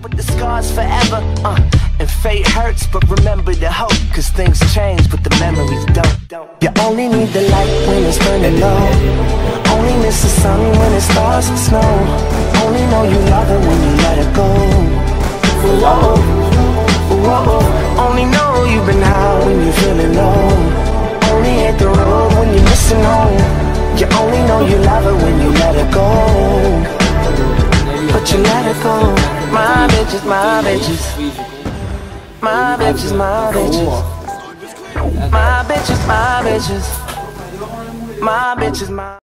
But the scars forever, uh, and fate hurts, but remember the hope, cause things change, but the memories don't. You only need the light when it's burning low. Only miss the sun when it starts to snow. Only know you love her when you let her go. Whoa, whoa. Only know you've been high when you're feeling low. Only hit the road when you're missing home. You only know you love her when you let her go. But you let her go. My bitches, my bitches. My bitches, my bitches. My bitches, my bitches. My bitches, my